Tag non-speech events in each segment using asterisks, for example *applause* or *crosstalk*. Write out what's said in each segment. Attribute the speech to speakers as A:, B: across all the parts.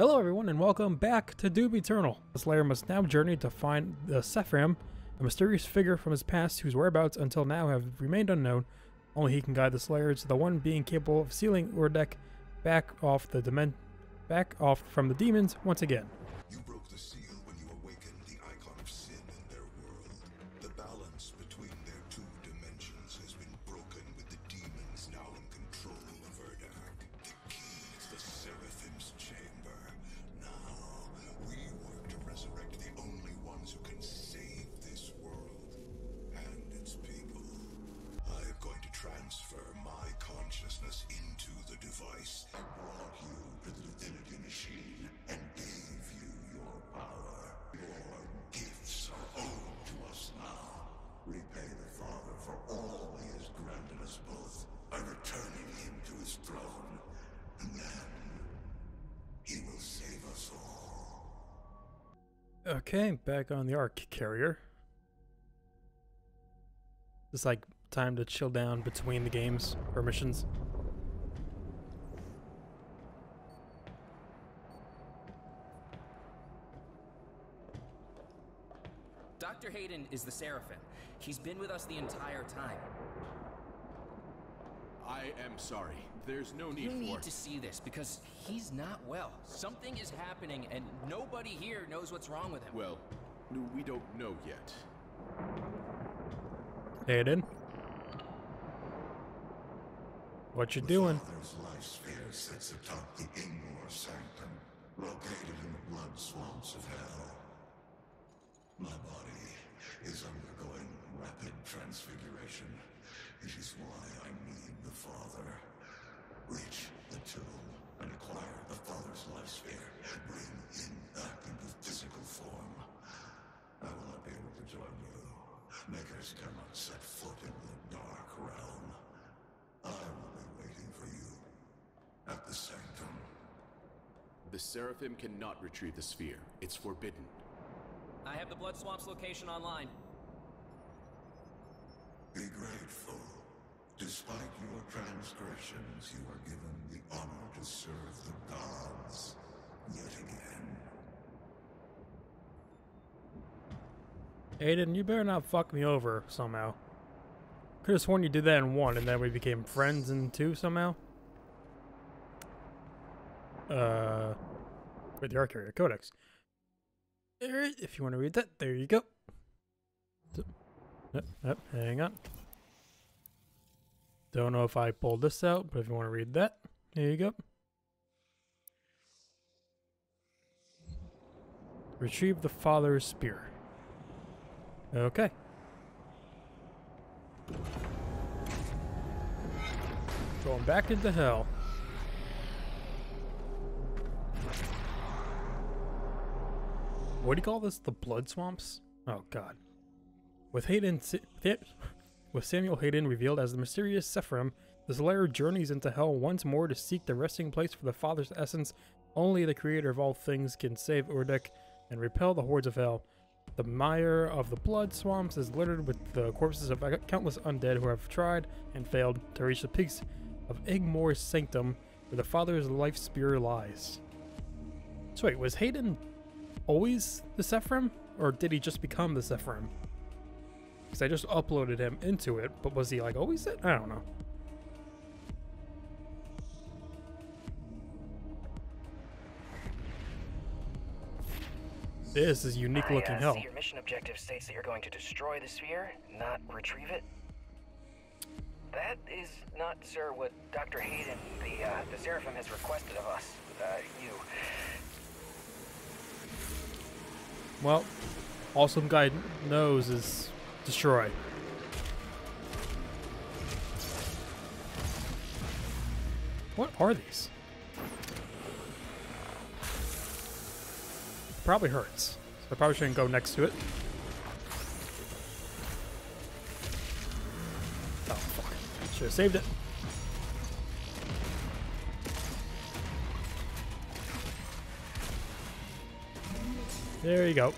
A: Hello everyone and welcome back to Doom Eternal. The Slayer must now journey to find the Seraphim, a mysterious figure from his past whose whereabouts until now have remained unknown. Only he can guide the Slayer to the one being capable of sealing Urdak back off the back off from the demons once again. Okay, back on the Ark carrier. It's like time to chill down between the games or missions.
B: Dr. Hayden is the Seraphim. He's been with us the entire time.
C: I am sorry. There's no need
B: You
C: for
B: need to see this because he's not well. Something is happening and nobody here knows what's wrong with him.
C: Well, we don't know yet.
A: Hayden. What you doing?
D: Father's life sphere sits atop the Ingmore Sanctum, located in the blood swamps of hell. My body is undergoing rapid transfiguration. It is why I need the Father. Reach the tomb and acquire the Father's life sphere. Bring him back into physical form. I will not be able to join you. Makers cannot set foot in the dark realm. I will be waiting for you at the sanctum.
C: The Seraphim cannot retrieve the sphere. It's forbidden.
B: I have the Blood Swamp's location online.
D: Be grateful. Despite your transgressions, you are given the honor to serve the gods yet again.
A: Hayden, you better not fuck me over somehow. Could have sworn you did that in one, and then we became friends in two somehow. Uh, with the Ark Carrier Codex. If you want to read that, there you go. Yep, yep, hang on. Don't know if I pulled this out, but if you want to read that, there you go. Retrieve the father's spear. Okay. Going back into hell. What do you call this? The blood swamps? Oh god. With Hayden, with Samuel Hayden revealed as the mysterious Seraphim, the Slayer journeys into hell once more to seek the resting place for the Father's essence. Only the creator of all things can save Urdak and repel the hordes of hell. The mire of the blood swamps is littered with the corpses of countless undead who have tried and failed to reach the peaks of Igmore's sanctum, where the Father's life spear lies. So wait, was Hayden always the Seraphim, or did he just become the Seraphim? Because I just uploaded him into it, but was he like always it? I don't know. This is unique
E: I,
A: looking
E: uh,
A: hell.
E: See your mission objective states that you're going to destroy the sphere, not retrieve it. That is not, sir, what Dr. Hayden, the uh, the Seraphim, has requested of us. Uh, you.
A: Well, all some guy knows is destroy. What are these? Probably hurts. So I probably shouldn't go next to it. Oh fuck. Should have saved it. There you go.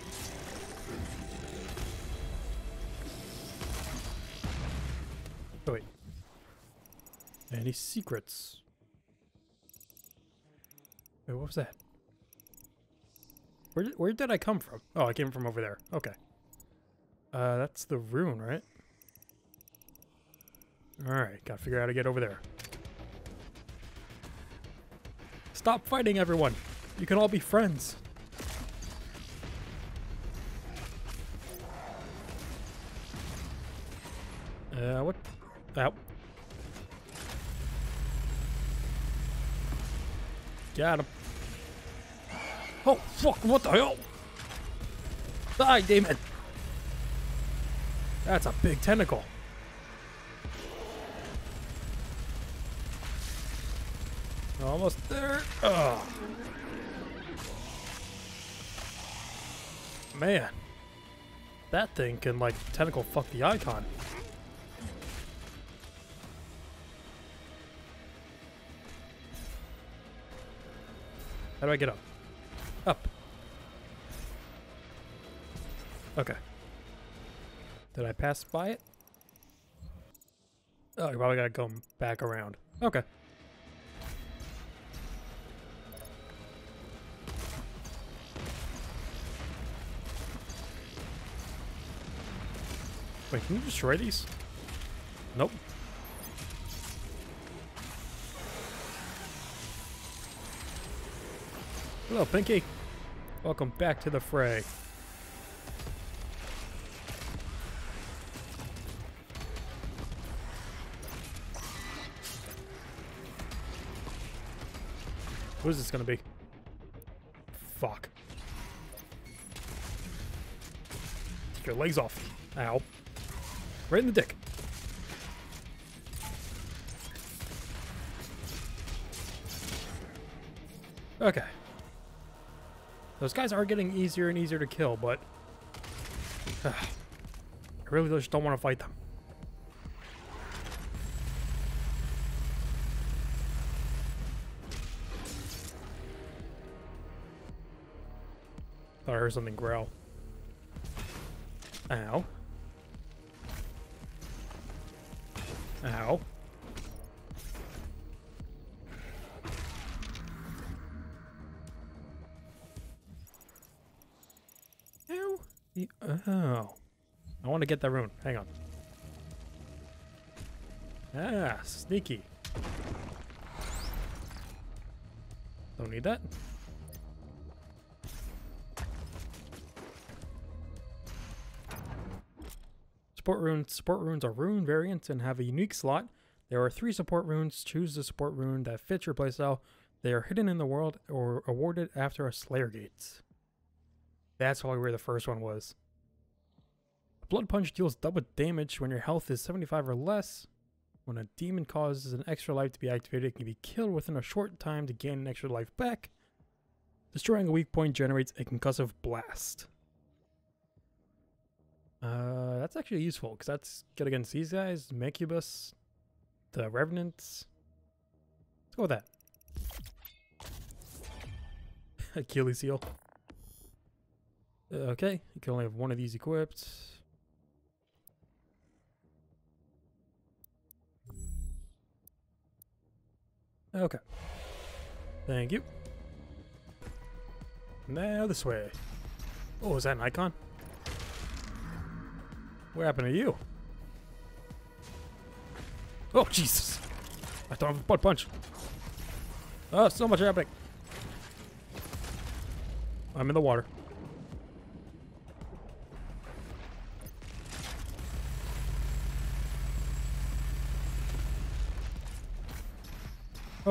A: Secrets? Wait, what was that? Where did, where did I come from? Oh, I came from over there. Okay. Uh, that's the rune, right? Alright, gotta figure out how to get over there. Stop fighting, everyone! You can all be friends. Uh, what? Ow. Got him. Oh, fuck, what the hell? Die, demon! That's a big tentacle. Almost there. Oh. Man. That thing can, like, tentacle fuck the icon. How do I get up? Up. Okay. Did I pass by it? Oh, you probably gotta go back around. Okay. Wait, can you destroy these? Nope. Hello, Pinky. Welcome back to the fray. Who is this gonna be? Fuck. Take your legs off. Ow. Right in the dick. Okay. Those guys are getting easier and easier to kill, but... *sighs* I really just don't want to fight them. Thought I heard something growl. Ow. Ow. Get that rune. Hang on. Ah, sneaky. Don't need that. Support runes. Support runes are rune variants and have a unique slot. There are three support runes. Choose the support rune that fits your playstyle. They are hidden in the world or awarded after a Slayer Gates. That's probably where the first one was. Blood Punch deals double damage when your health is 75 or less. When a demon causes an extra life to be activated, it can be killed within a short time to gain an extra life back. Destroying a weak point generates a concussive blast. Uh, that's actually useful because that's good against these guys, Mancubus, the Revenants. Let's go with that. *laughs* Achilles heel. Uh, Okay, you can only have one of these equipped. Okay. Thank you. Now this way. Oh, is that an icon? What happened to you? Oh, Jesus. I thought of a butt punch. Oh, so much happening. I'm in the water.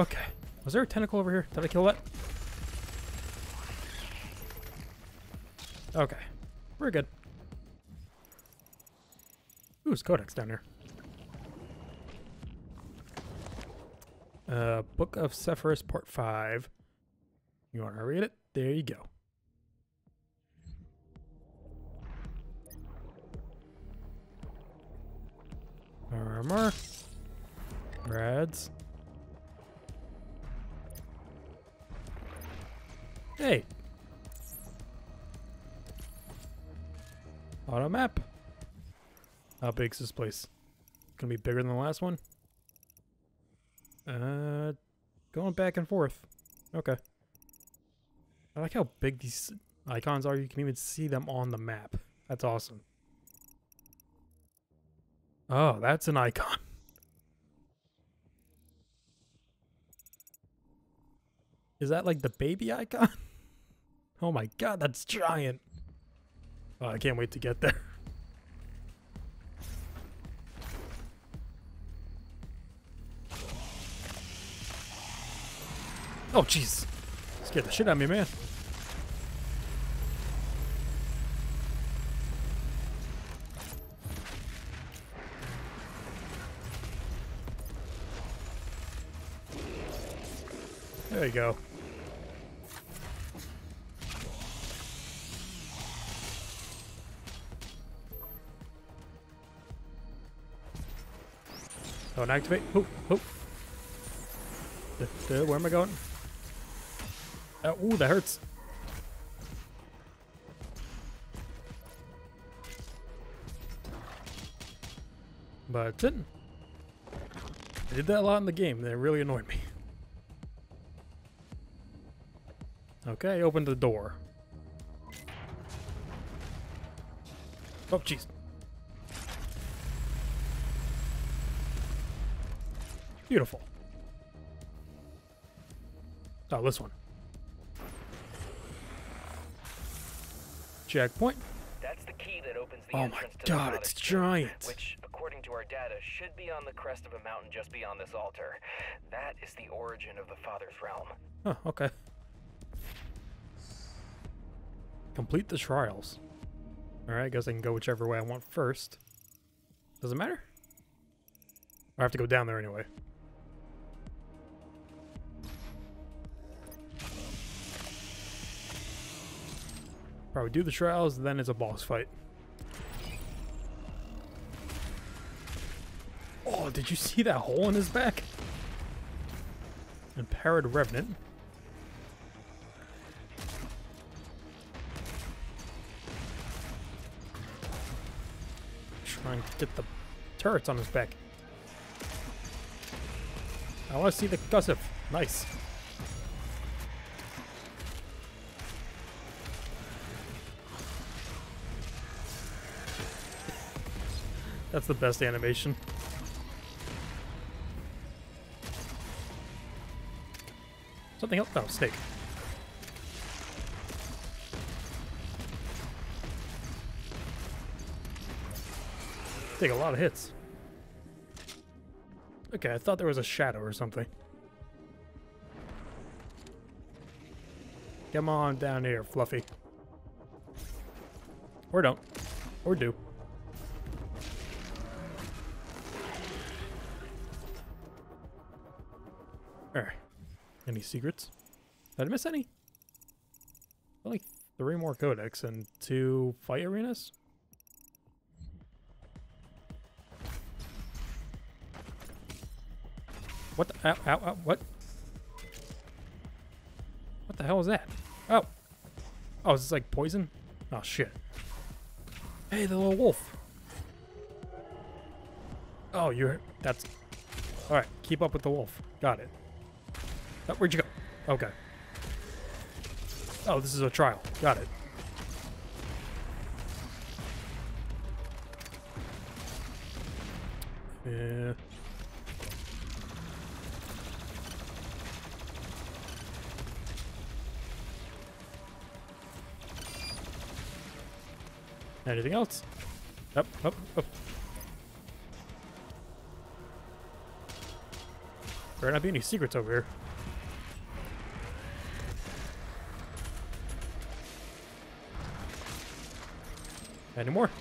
A: Okay. Was there a tentacle over here? Did I kill that? Okay. We're good. Ooh, it's Codex down there. Uh, Book of Sephirus, Part 5. You want to read it? There you go. Armor. Rads. Hey. Auto map. How big's this place? Gonna be bigger than the last one? Uh, going back and forth. Okay. I like how big these icons are. You can even see them on the map. That's awesome. Oh, that's an icon. *laughs* Is that like the baby icon? Oh my god, that's giant. Oh, I can't wait to get there. *laughs* Oh, jeez. Scared the shit out of me, man. There you go. Don't activate. Oh, oh. Uh, uh, Where am I going? Uh, ooh, that hurts. But it didn't. I did that a lot in the game, That really annoyed me. Okay, open the door. Oh, jeez. Beautiful. Oh, this one. Checkpoint.
E: That's the key that opens the
A: Oh my
E: entrance to the
A: god, it's giant.
E: Which, according to our data, should be on the crest of a mountain just beyond this altar. That is the origin of the Father's realm.
A: Oh, okay. Complete the trials. Alright, I guess I can go whichever way I want first. Does it matter? I have to go down there anyway. Probably do the trials, then it's a boss fight. Oh, did you see that hole in his back? Parrot Revenant. Trying to get the turrets on his back. I want to see the Gussif. Nice. That's the best animation. Something else? Oh, snake. Take a lot of hits. Okay, I thought there was a shadow or something. Come on down here, Fluffy. Or don't. Or do. Any secrets? Did I miss any? Only three more codex and two fight arenas? What the? Ow, ow, ow, what? What the hell is that? Oh. Oh, is this like poison? Oh, shit. Hey, the little wolf. Oh, you're... That's... Alright, keep up with the wolf. Got it. Oh, where'd you go? Okay. Oh, this is a trial. Got it. Yeah. Anything else? Up, up, up. Better not be any secrets over here. Any more?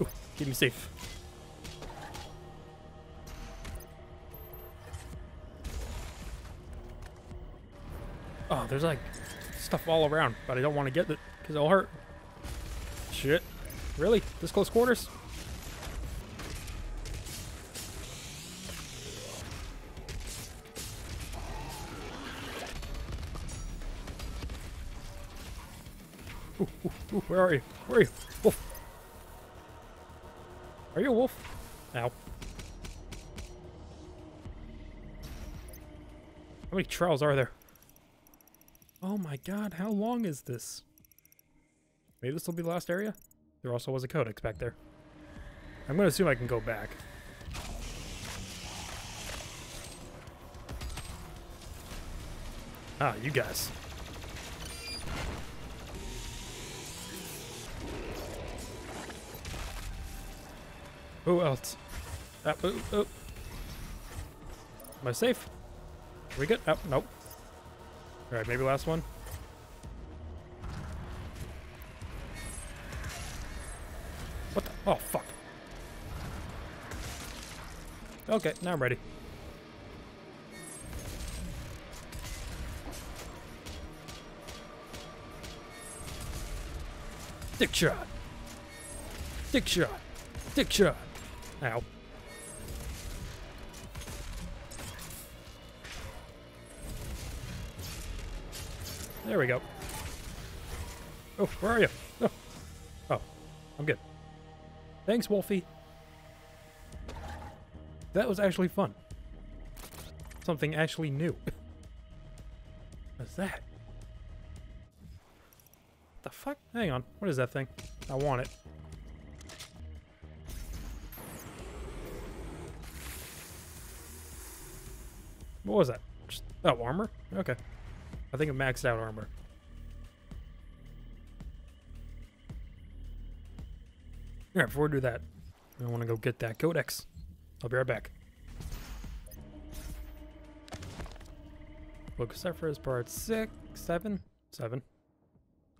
A: Ooh, keep me safe. Oh, there's like stuff all around, but I don't want to get it because it'll hurt. Shit. Really? This close quarters? Where are you? Where are you? Wolf. Are you a wolf? Ow. How many trials are there? Oh my god, how long is this? Maybe this will be the last area? There also was a codex back there. I'm gonna assume I can go back. Ah, you guys. Who else? Ah, oh, oh. Am I safe? Are we good? Oh, nope. Alright, maybe last one. What the? Oh, fuck. Okay, now I'm ready. Dick shot. Dick shot. Dick shot. Ow. There we go. Oh, where are you? Oh, oh I'm good. Thanks, Wolfie. That was actually fun. Something actually new. *laughs* What's that? the fuck? Hang on. What is that thing? I want it. What was that? Just, oh, armor? Okay. I think it maxed out armor. Alright, before we do that, I want to go get that codex. I'll be right back. Book of Sephiroth, part six, seven, seven.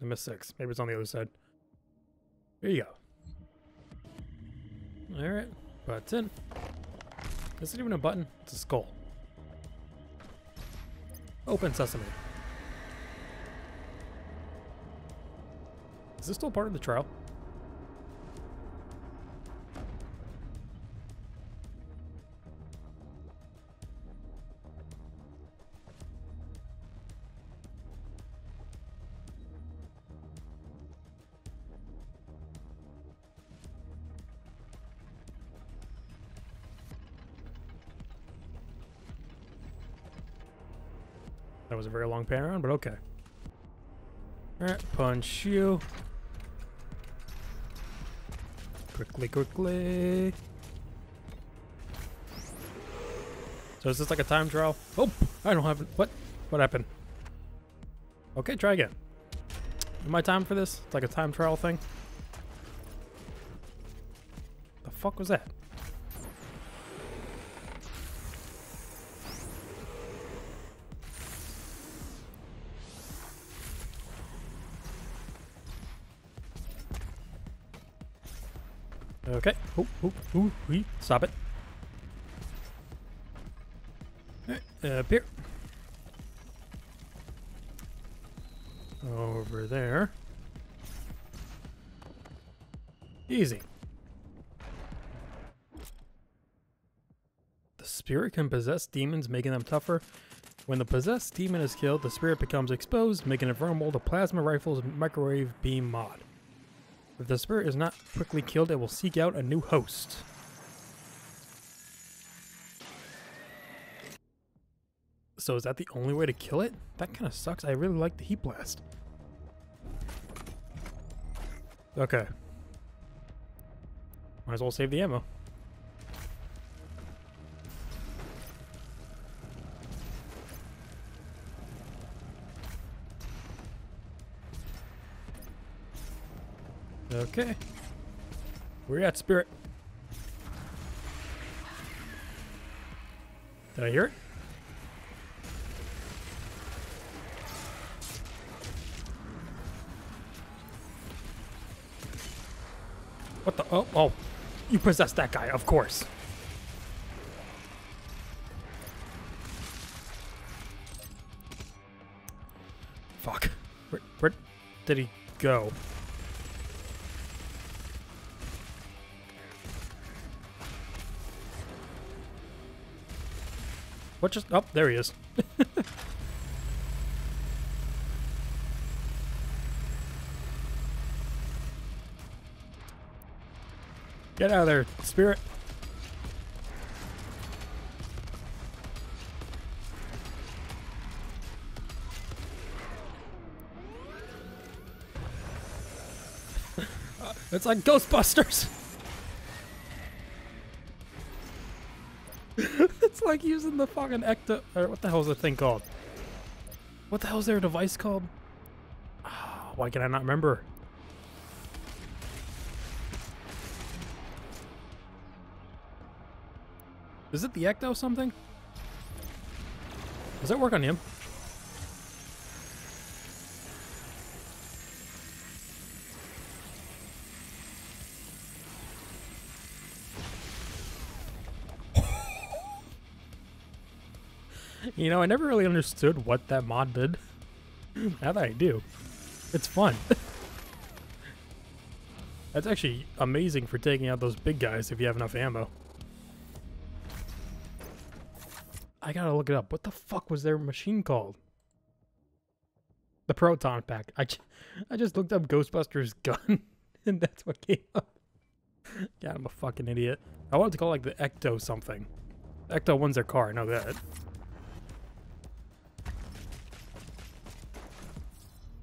A: I missed six. Maybe it's on the other side. Here you go. Alright, button. Is it even a button? It's a skull. Open sesame. Is this still part of the trial? Was a very long pan around, but okay. Alright, punch you. Quickly, quickly. So is this like a time trial? Oh, I don't have. What? What happened? Okay, try again. Am I time for this? It's like a time trial thing. The fuck was that? Oh, oh, oh, wee. Stop it. Uh, up here. Over there. Easy. The spirit can possess demons, making them tougher. When the possessed demon is killed, the spirit becomes exposed, making it vulnerable to plasma rifles microwave beam mod. If the spirit is not quickly killed, it will seek out a new host. So is that the only way to kill it? That kind of sucks. I really like the heat blast. Okay. Might as well save the ammo. Okay. Where you at, Spirit? Did I hear it? What the? Oh, oh. You possessed that guy, of course. Fuck. Where, where did he go? What just? Oh, there he is. *laughs* Get out of there, spirit. *laughs* it's like Ghostbusters. *laughs* it's like using the fucking ecto. Or what the hell is the thing called? What the hell is their device called? Ah, why can I not remember? Is it the Ecto something? Does that work on him? You know, I never really understood what that mod did. *clears throat* now that I do, it's fun. *laughs* That's actually amazing for taking out those big guys if you have enough ammo. I gotta look it up. What the fuck was their machine called? The proton pack. I, *laughs* I just looked up Ghostbusters gun, *laughs* and that's what came up. God, I'm a fucking idiot. I wanted to call like the Ecto something. Ecto one's their car. I know that.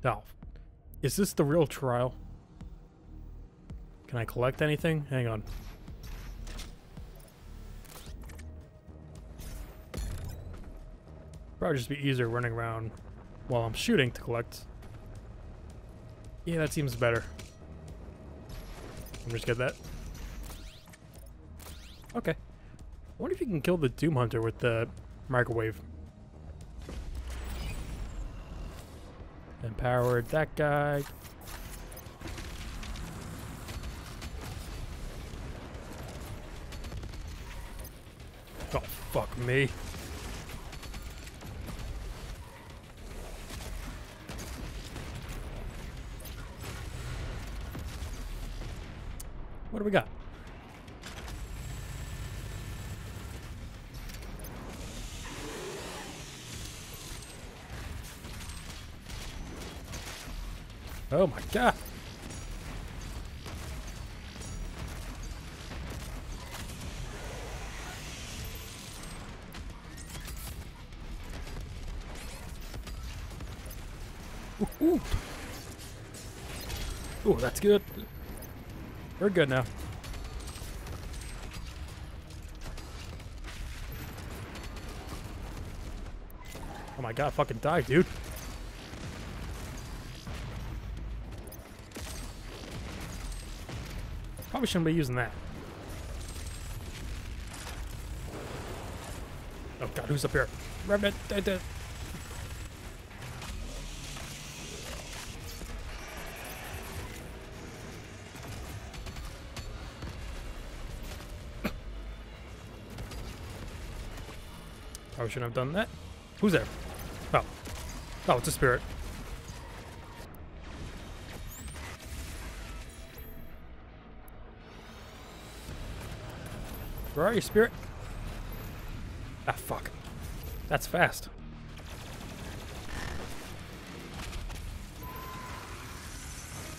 A: Now, is this the real trial? Can I collect anything? Hang on. Probably just be easier running around while I'm shooting to collect. Yeah, that seems better. Me just get that. Okay. I wonder if you can kill the Doom Hunter with the microwave. Empowered that guy. Oh, fuck me. What do we got? Oh my god. Ooh, that's good. We're good now. Oh my god, fucking die, dude. Probably shouldn't be using that. Oh god, who's up here? Revenant. *coughs* Probably shouldn't have done that. Who's there? Oh. Oh, it's a spirit. Where are you, spirit? Ah, fuck. That's fast.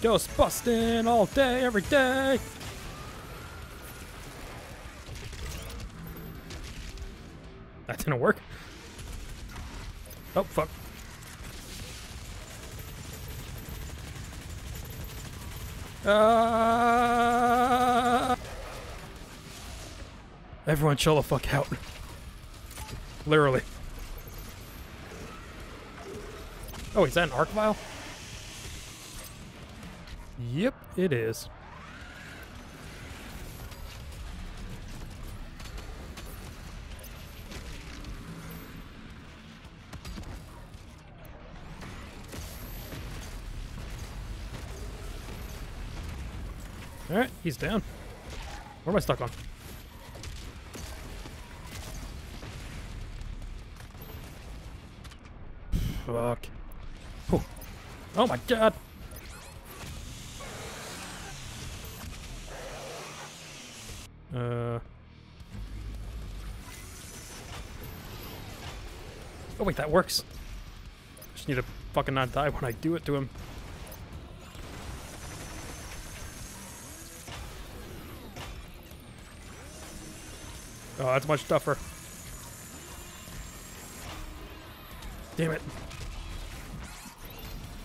A: Ghost busting all day, every day. That didn't work. Oh, fuck. Uh, everyone chill the fuck out. Literally. Oh, is that an arc vial? Yep, it is. Alright, he's down. Where am I stuck on? Fuck. Oh. my god! Uh. Oh wait, that works. Just need to fucking not die when I do it to him. Oh, that's much tougher. Damn it.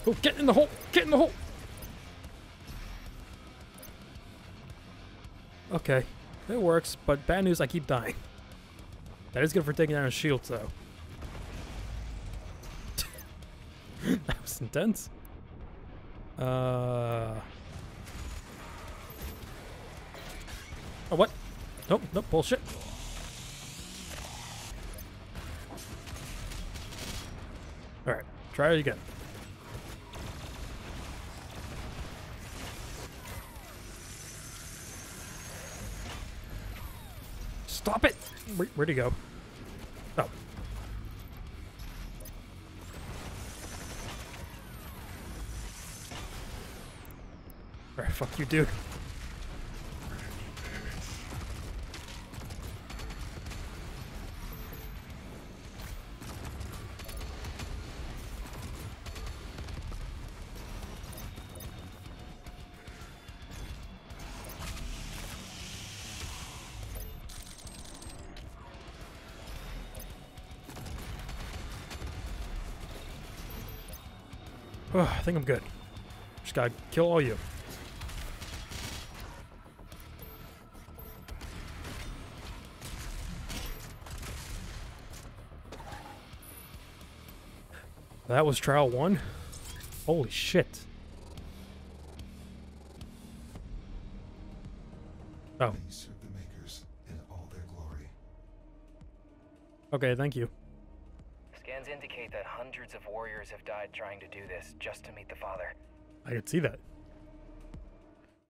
A: Oh, get in the hole! Get in the hole! Okay, it works, but bad news, I keep dying. That is good for taking down a shield, though. *laughs* that was intense. Uh. Oh, what? Nope, nope, bullshit. Alright, try it again. Stop it! Where, where'd he go? Oh. Alright, fuck you, dude. Oh, I think I'm good. Just gotta kill all you. That was trial one? Holy shit. Oh,
D: Many serve the makers in all their glory.
A: okay, thank you.
E: Hundreds of warriors have died trying to do this just to meet the Father.
A: I could see that.